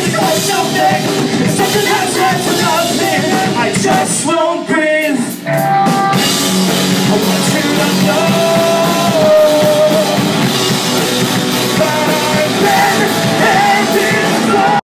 It's such nothing I just won't breathe. I want to know